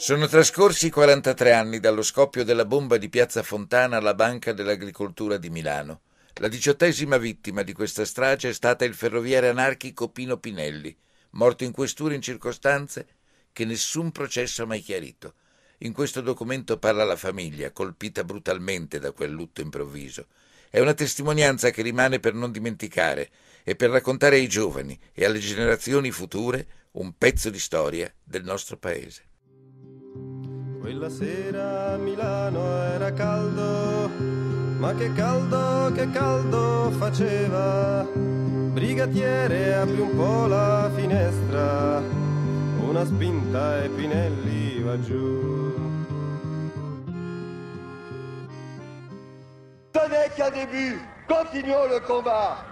Sono trascorsi 43 anni dallo scoppio della bomba di Piazza Fontana alla Banca dell'Agricoltura di Milano. La diciottesima vittima di questa strage è stata il ferroviere anarchico Pino Pinelli, morto in questura in circostanze che nessun processo ha mai chiarito. In questo documento parla la famiglia, colpita brutalmente da quel lutto improvviso. È una testimonianza che rimane per non dimenticare e per raccontare ai giovani e alle generazioni future un pezzo di storia del nostro paese. Quella sera a Milano era caldo, ma che caldo, che caldo faceva. Brigatiere apri un po' la finestra, una spinta e Pinelli va giù. Tenez qu'un début, continuons le combat.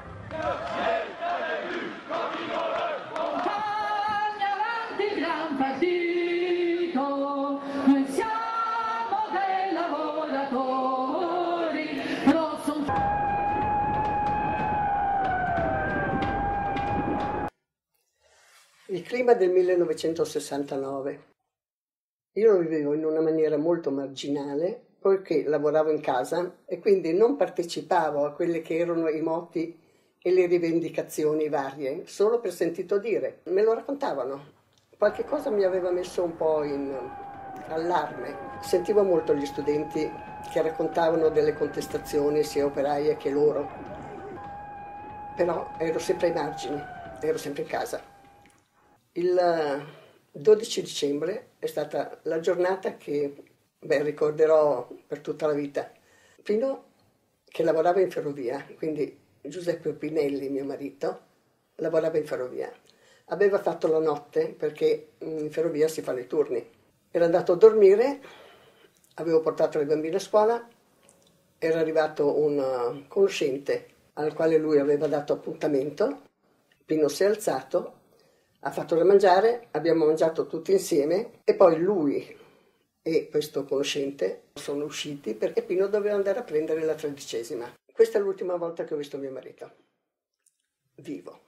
Clima del 1969. Io lo vivevo in una maniera molto marginale poiché lavoravo in casa e quindi non partecipavo a quelle che erano i moti e le rivendicazioni varie, solo per sentito dire. Me lo raccontavano. Qualche cosa mi aveva messo un po' in allarme. Sentivo molto gli studenti che raccontavano delle contestazioni sia operaie che loro. Però ero sempre ai margini, ero sempre in casa. Il 12 dicembre è stata la giornata che beh, ricorderò per tutta la vita. Fino che lavorava in ferrovia, quindi Giuseppe Pinelli, mio marito, lavorava in ferrovia. Aveva fatto la notte perché in ferrovia si fanno i turni. Era andato a dormire, avevo portato le bambine a scuola, era arrivato un conoscente al quale lui aveva dato appuntamento. Pino si è alzato, ha fatto da mangiare, abbiamo mangiato tutti insieme e poi lui e questo conoscente sono usciti perché Pino doveva andare a prendere la tredicesima. Questa è l'ultima volta che ho visto mio marito, vivo.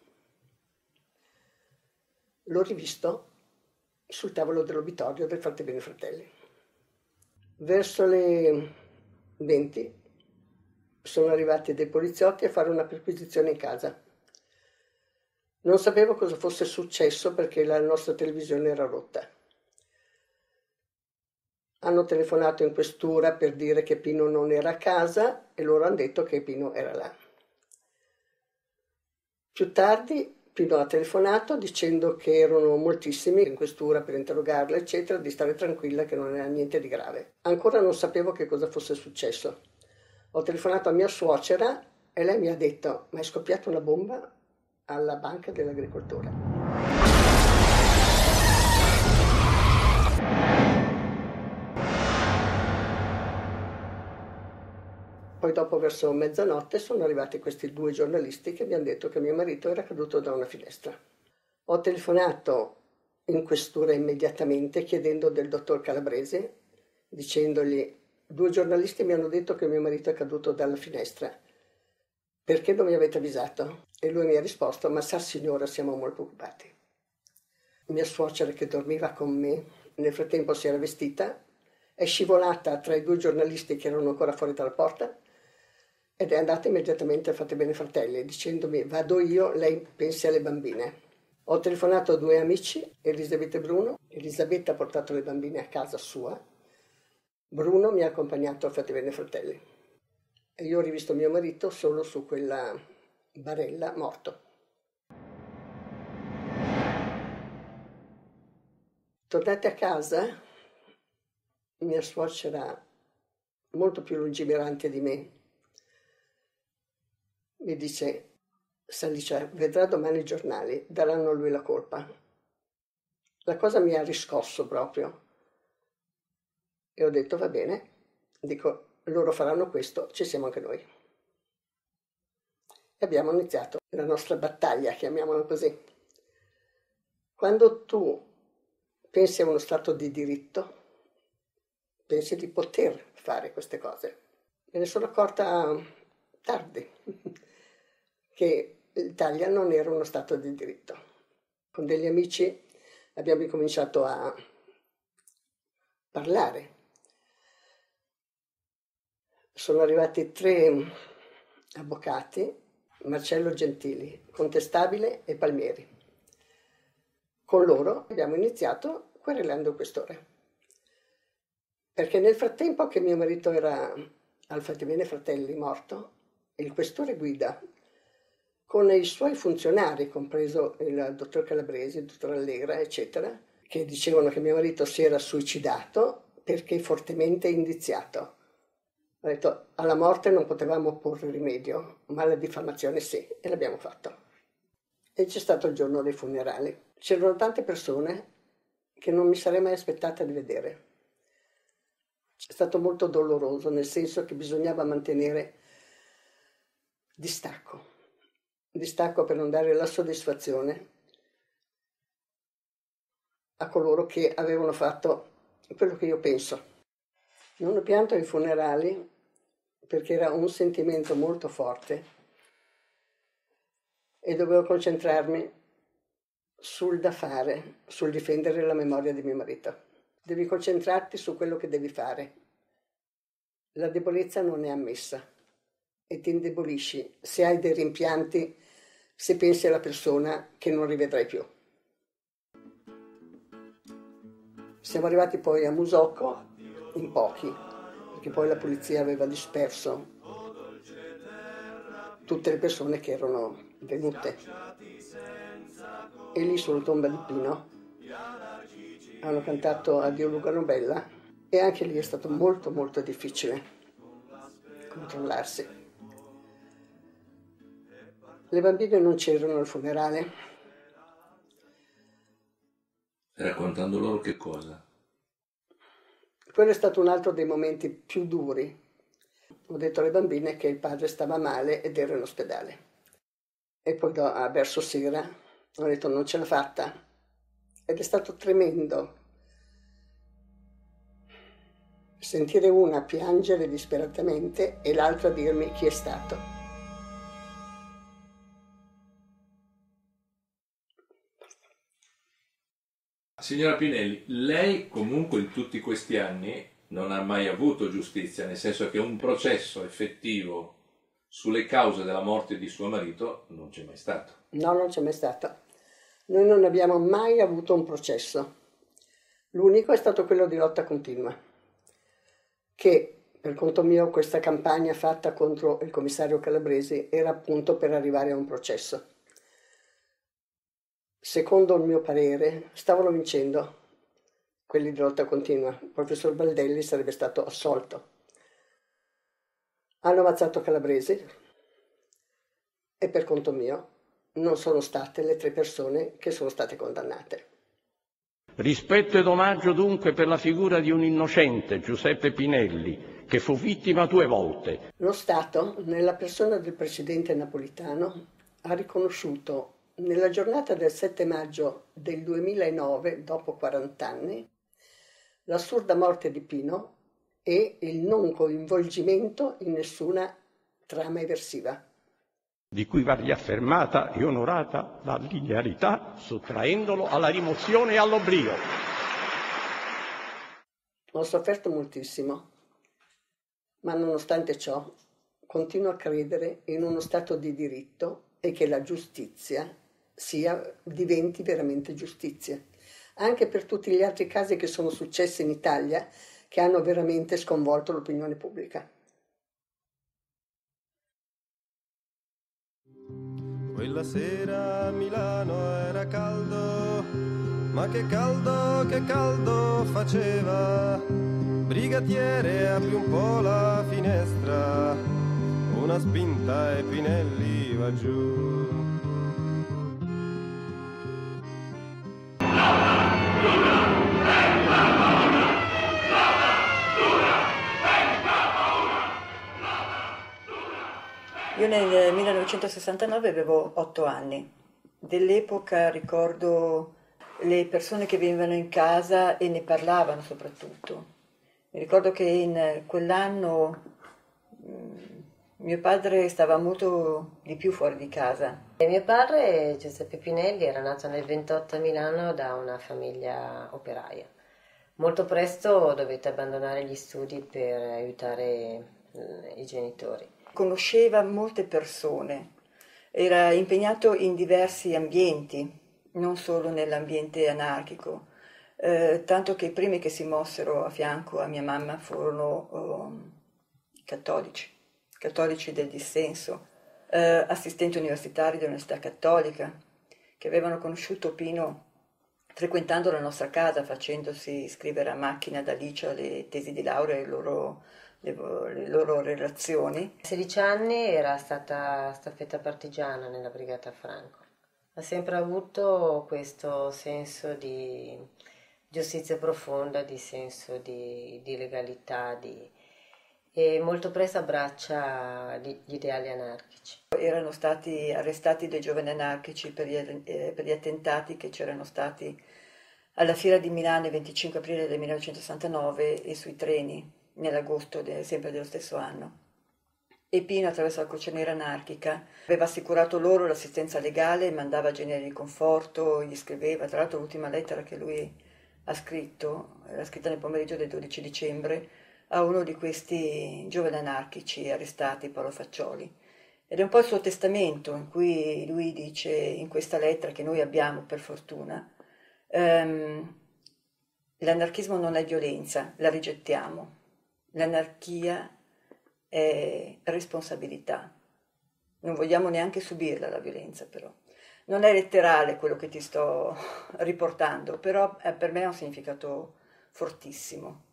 L'ho rivisto sul tavolo dell'obitorio del Frate Bene Fratelli. Verso le 20 sono arrivati dei poliziotti a fare una perquisizione in casa. Non sapevo cosa fosse successo perché la nostra televisione era rotta. Hanno telefonato in questura per dire che Pino non era a casa e loro hanno detto che Pino era là. Più tardi Pino ha telefonato dicendo che erano moltissimi in questura per interrogarla, eccetera, di stare tranquilla che non era niente di grave. Ancora non sapevo che cosa fosse successo. Ho telefonato a mia suocera e lei mi ha detto: Ma è scoppiata una bomba alla banca dell'agricoltura. Poi dopo verso mezzanotte sono arrivati questi due giornalisti che mi hanno detto che mio marito era caduto da una finestra. Ho telefonato in questura immediatamente chiedendo del dottor Calabrese, dicendogli due giornalisti mi hanno detto che mio marito è caduto dalla finestra. Perché non mi avete avvisato? E lui mi ha risposto, ma sa signora, siamo molto preoccupati. Mia suocera che dormiva con me, nel frattempo si era vestita, è scivolata tra i due giornalisti che erano ancora fuori dalla porta ed è andata immediatamente a Fate Bene Fratelli dicendomi vado io, lei pensi alle bambine. Ho telefonato a due amici, Elisabetta e Bruno. Elisabetta ha portato le bambine a casa sua. Bruno mi ha accompagnato a Fate Bene Fratelli. E io ho rivisto mio marito solo su quella barella morto. Tornate a casa, mia suocera, molto più lungimirante di me, mi dice, Salice, vedrà domani i giornali, daranno a lui la colpa. La cosa mi ha riscosso proprio. E ho detto, va bene, dico, loro faranno questo, ci siamo anche noi. E abbiamo iniziato la nostra battaglia, chiamiamola così. Quando tu pensi a uno Stato di diritto, pensi di poter fare queste cose. Me ne sono accorta tardi che l'Italia non era uno Stato di diritto. Con degli amici abbiamo cominciato a parlare. Sono arrivati tre avvocati, Marcello Gentili, Contestabile e Palmieri. Con loro abbiamo iniziato querelando questore. Perché nel frattempo che mio marito era al Fatimene Fratelli morto, il questore Guida, con i suoi funzionari, compreso il dottor Calabresi, il dottor Allegra, eccetera, che dicevano che mio marito si era suicidato perché fortemente indiziato. Ho detto, alla morte non potevamo porre rimedio, ma alla diffamazione sì, e l'abbiamo fatto. E c'è stato il giorno dei funerali. C'erano tante persone che non mi sarei mai aspettata di vedere. È stato molto doloroso, nel senso che bisognava mantenere distacco, distacco per non dare la soddisfazione a coloro che avevano fatto quello che io penso. Non ho pianto ai funerali perché era un sentimento molto forte e dovevo concentrarmi sul da fare, sul difendere la memoria di mio marito. Devi concentrarti su quello che devi fare. La debolezza non è ammessa e ti indebolisci se hai dei rimpianti, se pensi alla persona che non rivedrai più. Siamo arrivati poi a Musocco in pochi, perché poi la polizia aveva disperso tutte le persone che erano venute. E lì sulla tomba di Pino hanno cantato Addio Lugano Bella e anche lì è stato molto molto difficile controllarsi. Le bambine non c'erano al funerale. Raccontando loro che cosa? Quello è stato un altro dei momenti più duri. Ho detto alle bambine che il padre stava male ed era in ospedale. E poi verso sera ho detto non ce l'ha fatta. Ed è stato tremendo sentire una piangere disperatamente e l'altra dirmi chi è stato. Signora Pinelli, lei comunque in tutti questi anni non ha mai avuto giustizia, nel senso che un processo effettivo sulle cause della morte di suo marito non c'è mai stato. No, non c'è mai stato. Noi non abbiamo mai avuto un processo. L'unico è stato quello di lotta continua, che per conto mio questa campagna fatta contro il commissario Calabresi era appunto per arrivare a un processo secondo il mio parere, stavano vincendo quelli di lotta continua. Il professor Baldelli sarebbe stato assolto. Hanno ammazzato Calabresi e per conto mio non sono state le tre persone che sono state condannate. Rispetto ed omaggio dunque per la figura di un innocente, Giuseppe Pinelli, che fu vittima due volte. Lo Stato, nella persona del presidente napolitano, ha riconosciuto nella giornata del 7 maggio del 2009, dopo 40 anni, l'assurda morte di Pino e il non coinvolgimento in nessuna trama eversiva. Di cui va riaffermata e onorata la linearità, sottraendolo alla rimozione e all'oblio. Ho sofferto moltissimo, ma nonostante ciò continuo a credere in uno Stato di diritto e che la giustizia sia, diventi veramente giustizia. Anche per tutti gli altri casi che sono successi in Italia che hanno veramente sconvolto l'opinione pubblica. Quella sera a Milano era caldo, ma che caldo, che caldo faceva. Brigatiere apri un po' la finestra, una spinta e Pinelli va giù. Io nel 1969 avevo otto anni. Dell'epoca ricordo le persone che venivano in casa e ne parlavano soprattutto. Mi ricordo che in quell'anno mm, mio padre stava molto di più fuori di casa. E mio padre, Giuseppe Pinelli, era nato nel 28 a Milano da una famiglia operaia Molto presto dovette abbandonare gli studi per aiutare eh, i genitori. Conosceva molte persone, era impegnato in diversi ambienti, non solo nell'ambiente anarchico, eh, tanto che i primi che si mossero a fianco a mia mamma furono um, cattolici, cattolici del dissenso, eh, assistenti universitari dell'Università Cattolica, che avevano conosciuto Pino frequentando la nostra casa, facendosi scrivere a macchina da Licia le tesi di laurea e le loro, le, le loro relazioni. A 16 anni era stata staffetta partigiana nella Brigata Franco. Ha sempre avuto questo senso di giustizia profonda, di senso di, di legalità, di, e molto presto abbraccia gli ideali anarchici. Erano stati arrestati dei giovani anarchici per gli, eh, per gli attentati che c'erano stati alla Fiera di Milano il 25 aprile del 1969 e sui treni nell'agosto de, sempre dello stesso anno. E Pino, attraverso la Croce Nera anarchica, aveva assicurato loro l'assistenza legale, mandava generi di conforto, gli scriveva, tra l'altro l'ultima lettera che lui ha scritto, l'ha scritta nel pomeriggio del 12 dicembre, a uno di questi giovani anarchici arrestati, Paolo Faccioli. Ed è un po' il suo testamento in cui lui dice in questa lettera che noi abbiamo per fortuna, ehm, l'anarchismo non è violenza, la rigettiamo, l'anarchia è responsabilità. Non vogliamo neanche subirla la violenza però. Non è letterale quello che ti sto riportando, però eh, per me ha un significato fortissimo.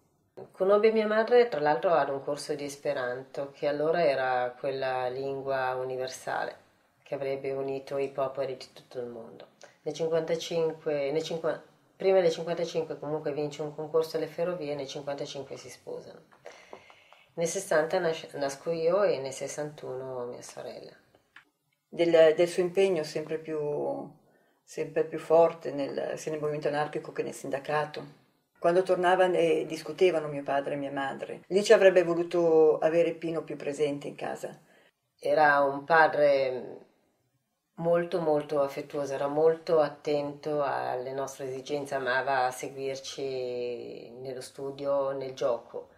Conobbe mia madre tra l'altro ad un corso di Esperanto, che allora era quella lingua universale che avrebbe unito i popoli di tutto il mondo. Nel 55, nel 50, prima del 55 comunque vince un concorso alle ferrovie, nel 55 si sposano. Nel 60 nas- nasco io e nel 61 mia sorella. Del, del suo impegno sempre più, sempre più forte nel, sia nel movimento anarchico che nel sindacato quando tornavano e discutevano mio padre e mia madre. Lì ci avrebbe voluto avere Pino più presente in casa. Era un padre molto molto affettuoso, era molto attento alle nostre esigenze, amava seguirci nello studio, nel gioco,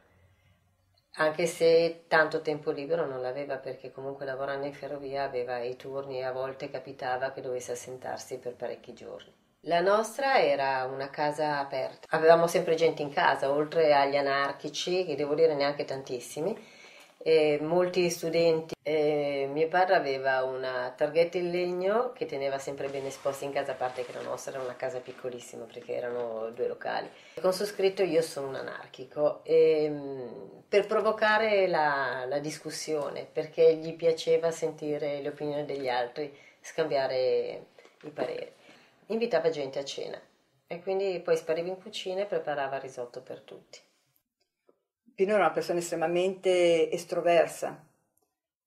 anche se tanto tempo libero non l'aveva perché comunque lavorando in ferrovia aveva i turni e a volte capitava che dovesse assentarsi per parecchi giorni. La nostra era una casa aperta, avevamo sempre gente in casa, oltre agli anarchici, che devo dire neanche tantissimi, e molti studenti. E mio padre aveva una targhetta in legno che teneva sempre ben esposta in casa, a parte che la nostra era una casa piccolissima perché erano due locali. Con su scritto io sono un anarchico e, per provocare la, la discussione, perché gli piaceva sentire le opinioni degli altri, scambiare i pareri invitava gente a cena e quindi poi spariva in cucina e preparava risotto per tutti. Pino era una persona estremamente estroversa,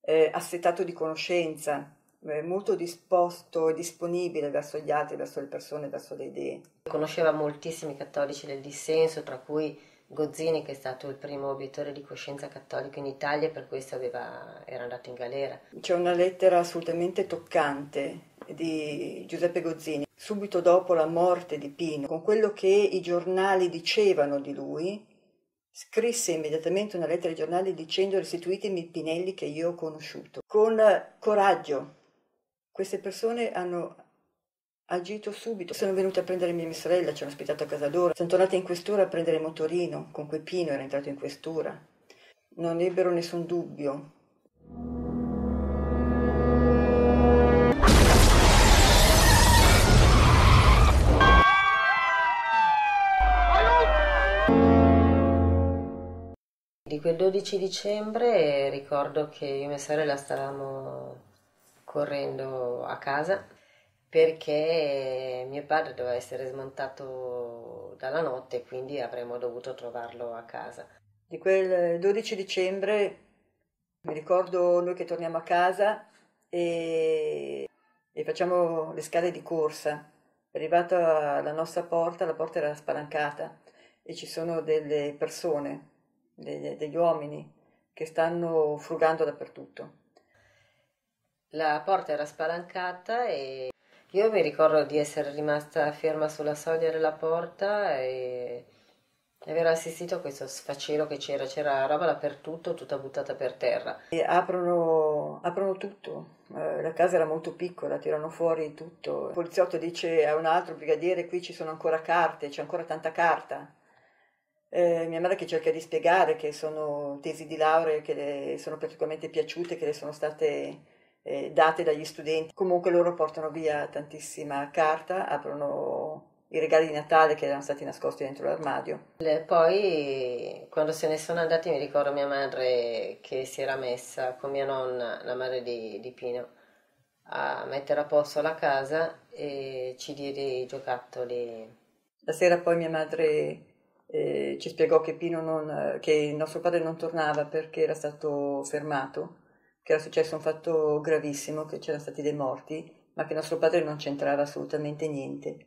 eh, assetato di conoscenza, eh, molto disposto e disponibile verso gli altri, verso le persone, verso le idee. Conosceva moltissimi cattolici del dissenso, tra cui Gozzini, che è stato il primo obiettore di coscienza cattolico in Italia e per questo aveva, era andato in galera. C'è una lettera assolutamente toccante di Giuseppe Gozzini subito dopo la morte di Pino, con quello che i giornali dicevano di lui, scrisse immediatamente una lettera ai giornali dicendo restituitemi i Pinelli che io ho conosciuto. Con coraggio. Queste persone hanno agito subito. Sono venute a prendere mia sorella, ci hanno ospitato a casa loro. Sono tornate in questura a prendere motorino con cui Pino era entrato in questura. Non ebbero nessun dubbio quel 12 dicembre ricordo che io e mia sorella stavamo correndo a casa perché mio padre doveva essere smontato dalla notte quindi avremmo dovuto trovarlo a casa. Di quel 12 dicembre mi ricordo noi che torniamo a casa e, e facciamo le scale di corsa. Arrivato alla nostra porta, la porta era spalancata e ci sono delle persone degli, degli uomini che stanno frugando dappertutto. La porta era spalancata e io mi ricordo di essere rimasta ferma sulla soglia della porta e aver assistito a questo sfacelo che c'era, c'era roba dappertutto, tutta buttata per terra. E aprono, aprono tutto, eh, la casa era molto piccola, tirano fuori tutto. Il poliziotto dice a un altro brigadiere qui ci sono ancora carte, c'è ancora tanta carta. Eh, mia madre che cerca di spiegare che sono tesi di laurea che le sono particolarmente piaciute, che le sono state eh, date dagli studenti. Comunque loro portano via tantissima carta, aprono i regali di Natale che erano stati nascosti dentro l'armadio. Poi, quando se ne sono andati, mi ricordo mia madre che si era messa con mia nonna, la madre di, di Pino, a mettere a posto la casa e ci diede i giocattoli. La sera poi mia madre eh, ci spiegò che, non, che il nostro padre non tornava perché era stato fermato, che era successo un fatto gravissimo, che c'erano stati dei morti, ma che nostro padre non c'entrava assolutamente niente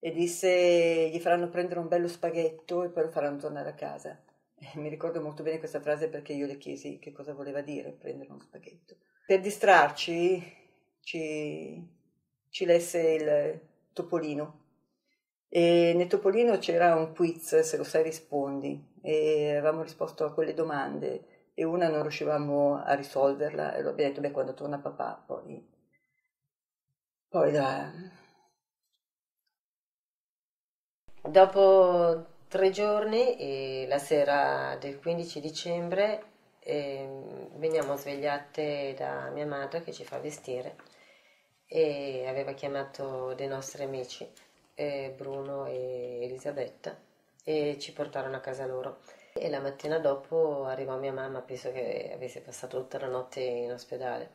e disse gli faranno prendere un bello spaghetto e poi lo faranno tornare a casa. E mi ricordo molto bene questa frase perché io le chiesi che cosa voleva dire prendere uno spaghetto. Per distrarci ci, ci lesse il Topolino e nel Topolino c'era un quiz, se lo sai rispondi, e avevamo risposto a quelle domande e una non riuscivamo a risolverla e lo abbiamo detto, beh quando torna papà poi, poi la, Dopo tre giorni, la sera del 15 dicembre, eh, veniamo svegliate da mia madre che ci fa vestire e aveva chiamato dei nostri amici, eh, Bruno e Elisabetta, e ci portarono a casa loro. E la mattina dopo arrivò mia mamma, penso che avesse passato tutta la notte in ospedale.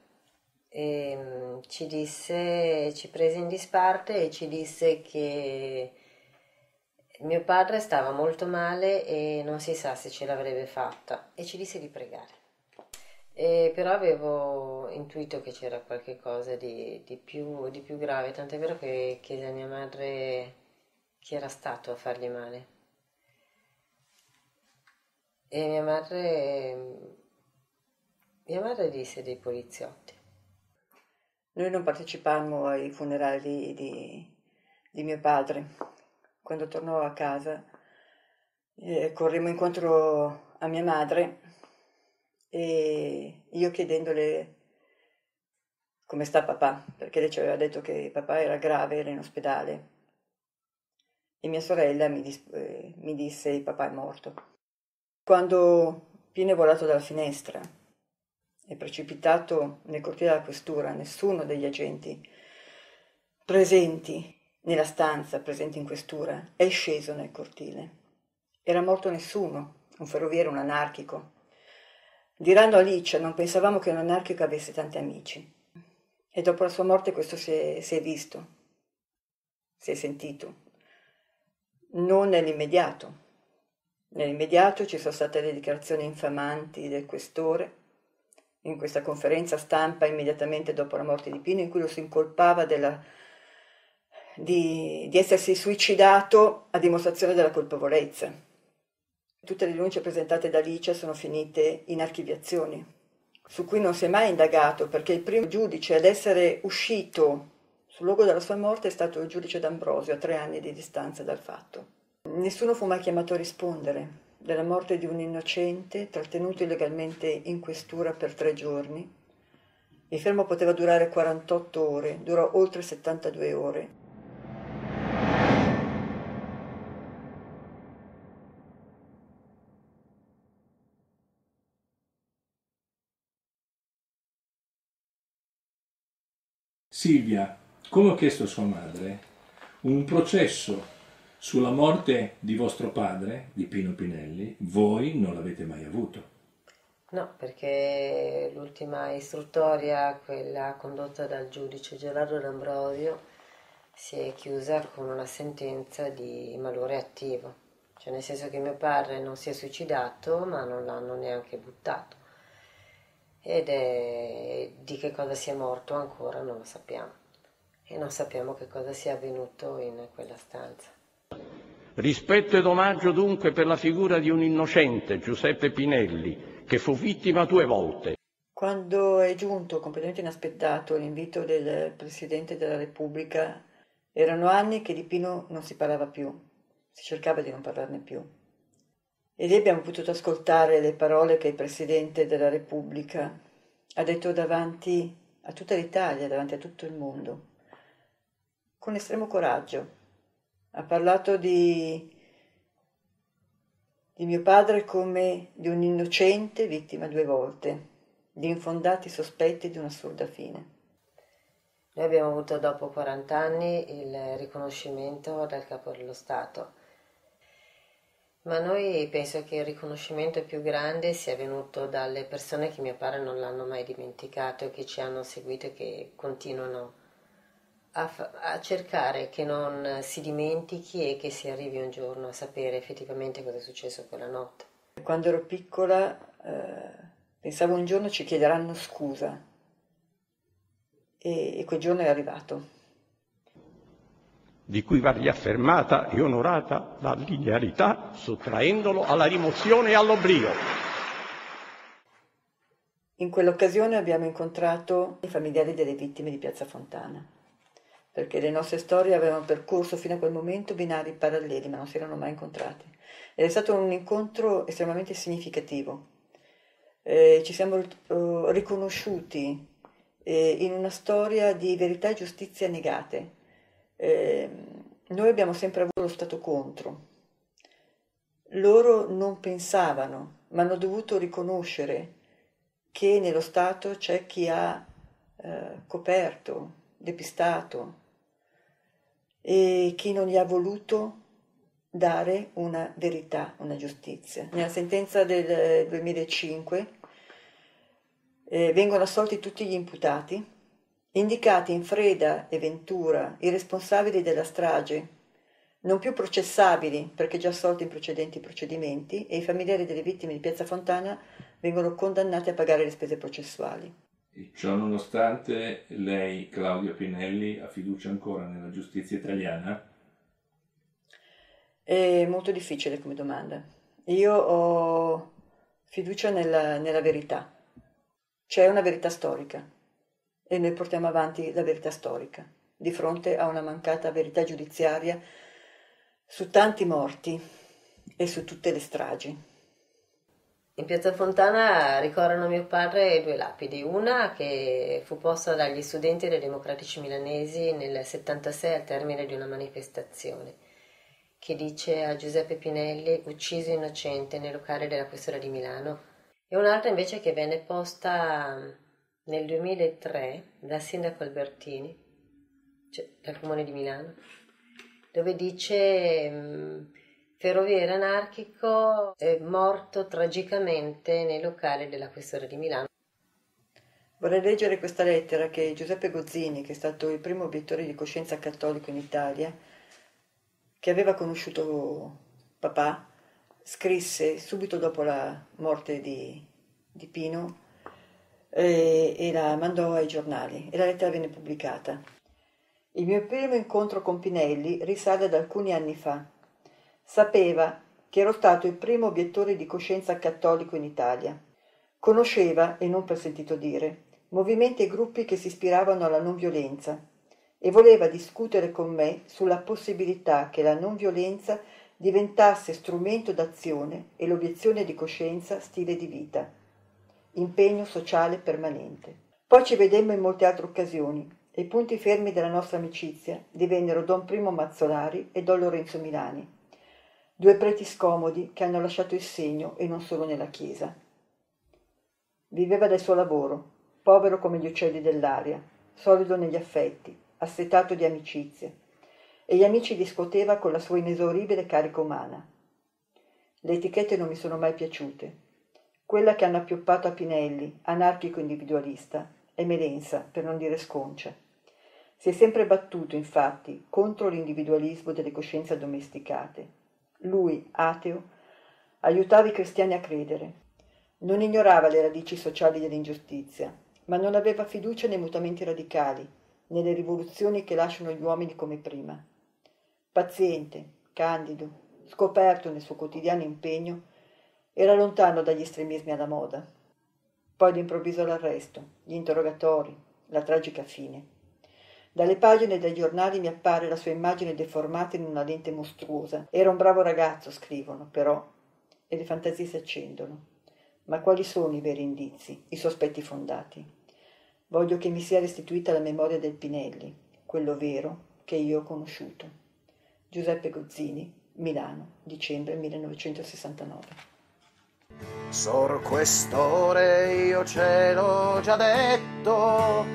E, mm, ci disse, ci prese in disparte e ci disse che mio padre stava molto male e non si sa se ce l'avrebbe fatta e ci disse di pregare. E però avevo intuito che c'era qualcosa di, di, più, di più grave, tant'è vero che chiese a mia madre chi era stato a fargli male. E mia madre, mia madre disse dei poliziotti. Noi non partecipammo ai funerali di, di mio padre quando tornò a casa, eh, corremmo incontro a mia madre e io chiedendole come sta papà, perché lei ci aveva detto che papà era grave, era in ospedale. E mia sorella mi, dis- eh, mi disse papà è morto. Quando Pino è volato dalla finestra, è precipitato nel cortile della questura, nessuno degli agenti presenti nella stanza presente in questura, è sceso nel cortile. Era morto nessuno, un ferroviere, un anarchico. Diranno Alice, non pensavamo che un anarchico avesse tanti amici. E dopo la sua morte questo si è, si è visto, si è sentito. Non nell'immediato. Nell'immediato ci sono state le dichiarazioni infamanti del questore in questa conferenza stampa immediatamente dopo la morte di Pino in cui lo si incolpava della di, di essersi suicidato a dimostrazione della colpevolezza. Tutte le denunce presentate da Alice sono finite in archiviazioni, su cui non si è mai indagato perché il primo giudice ad essere uscito sul luogo della sua morte è stato il giudice D'Ambrosio a tre anni di distanza dal fatto. Nessuno fu mai chiamato a rispondere della morte di un innocente trattenuto illegalmente in questura per tre giorni. Il fermo poteva durare 48 ore, durò oltre 72 ore. Silvia, come ho chiesto a sua madre, un processo sulla morte di vostro padre, di Pino Pinelli, voi non l'avete mai avuto. No, perché l'ultima istruttoria, quella condotta dal giudice Gerardo D'Ambrosio, si è chiusa con una sentenza di malore attivo, cioè nel senso che mio padre non si è suicidato ma non l'hanno neanche buttato ed è di che cosa sia morto ancora non lo sappiamo e non sappiamo che cosa sia avvenuto in quella stanza. Rispetto ed omaggio dunque per la figura di un innocente, Giuseppe Pinelli, che fu vittima due volte. Quando è giunto completamente inaspettato l'invito del Presidente della Repubblica, erano anni che di Pino non si parlava più, si cercava di non parlarne più. E lì abbiamo potuto ascoltare le parole che il Presidente della Repubblica ha detto davanti a tutta l'Italia, davanti a tutto il mondo, con estremo coraggio. Ha parlato di, di mio padre come di un innocente vittima due volte, di infondati sospetti di un'assurda fine. Noi abbiamo avuto dopo 40 anni il riconoscimento dal capo dello Stato, ma noi penso che il riconoscimento più grande sia venuto dalle persone che mio padre non l'hanno mai dimenticato, che ci hanno seguito e che continuano a, a cercare che non si dimentichi e che si arrivi un giorno a sapere effettivamente cosa è successo quella notte. Quando ero piccola eh, pensavo un giorno ci chiederanno scusa e, e quel giorno è arrivato. Di cui va riaffermata e onorata la linearità, sottraendolo alla rimozione e all'oblio. In quell'occasione abbiamo incontrato i familiari delle vittime di Piazza Fontana, perché le nostre storie avevano percorso fino a quel momento binari paralleli, ma non si erano mai incontrati. Ed è stato un incontro estremamente significativo. Eh, ci siamo eh, riconosciuti eh, in una storia di verità e giustizia negate. Eh, noi abbiamo sempre avuto lo Stato contro. Loro non pensavano, ma hanno dovuto riconoscere che nello Stato c'è chi ha eh, coperto, depistato e chi non gli ha voluto dare una verità, una giustizia. Nella sentenza del 2005 eh, vengono assolti tutti gli imputati, indicati in Freda e Ventura i responsabili della strage, non più processabili perché già assolti in precedenti procedimenti, e i familiari delle vittime di Piazza Fontana vengono condannati a pagare le spese processuali. E ciò nonostante lei, Claudio Pinelli, ha fiducia ancora nella giustizia italiana? È molto difficile come domanda. Io ho fiducia nella, nella verità. C'è una verità storica e noi portiamo avanti la verità storica di fronte a una mancata verità giudiziaria su tanti morti e su tutte le stragi. In Piazza Fontana ricordano mio padre due lapidi, una che fu posta dagli studenti dei democratici milanesi nel 76 al termine di una manifestazione, che dice a Giuseppe Pinelli ucciso innocente nel locale della questura di Milano, e un'altra invece che venne posta nel 2003 dal sindaco Albertini, cioè dal comune di Milano, dove dice... Mh, ferroviere anarchico è morto tragicamente nei locali della questura di Milano. Vorrei leggere questa lettera che Giuseppe Gozzini, che è stato il primo obiettore di coscienza cattolico in Italia, che aveva conosciuto papà, scrisse subito dopo la morte di, di Pino e, e la mandò ai giornali e la lettera venne pubblicata. Il mio primo incontro con Pinelli risale ad alcuni anni fa. Sapeva che ero stato il primo obiettore di coscienza cattolico in Italia. Conosceva, e non per sentito dire, movimenti e gruppi che si ispiravano alla non violenza e voleva discutere con me sulla possibilità che la non violenza diventasse strumento d'azione e l'obiezione di coscienza stile di vita, impegno sociale permanente. Poi ci vedemmo in molte altre occasioni e i punti fermi della nostra amicizia divennero Don Primo Mazzolari e Don Lorenzo Milani, due preti scomodi che hanno lasciato il segno e non solo nella chiesa. Viveva del suo lavoro, povero come gli uccelli dell'aria, solido negli affetti, assetato di amicizie, e gli amici li scoteva con la sua inesauribile carica umana. Le etichette non mi sono mai piaciute. Quella che hanno appioppato a Pinelli, anarchico individualista, è Melensa, per non dire sconcia. Si è sempre battuto, infatti, contro l'individualismo delle coscienze addomesticate. Lui, ateo, aiutava i cristiani a credere. Non ignorava le radici sociali dell'ingiustizia, ma non aveva fiducia nei mutamenti radicali, nelle rivoluzioni che lasciano gli uomini come prima. Paziente, candido, scoperto nel suo quotidiano impegno, era lontano dagli estremismi alla moda. Poi d'improvviso l'arresto, gli interrogatori, la tragica fine. Dalle pagine dei giornali mi appare la sua immagine deformata in una lente mostruosa. Era un bravo ragazzo, scrivono, però e le fantasie si accendono. Ma quali sono i veri indizi, i sospetti fondati? Voglio che mi sia restituita la memoria del Pinelli, quello vero che io ho conosciuto. Giuseppe Gozzini, Milano, dicembre 1969. Sor questore io ce l'ho già detto,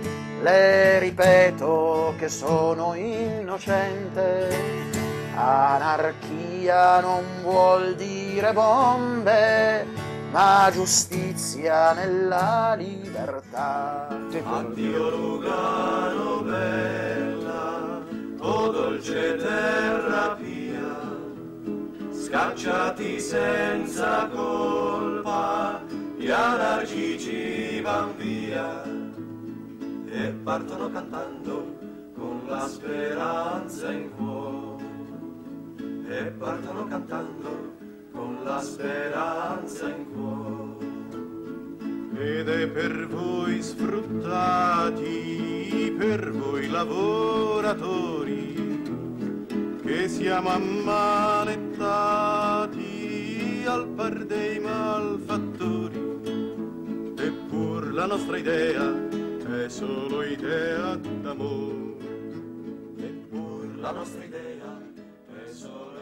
le ripeto che sono innocente. Anarchia non vuol dire bombe, ma giustizia nella libertà. Addio Lugano bella, o dolce terra pia, scacciati senza colpa, gli anarchici van via. E partono cantando con la speranza in cuore. E partono cantando con la speranza in cuore. Ed è per voi sfruttati per voi lavoratori siamo ammanettati al par dei malfattori. Eppur la nostra idea è solo idea d'amore. Eppur la nostra idea è solo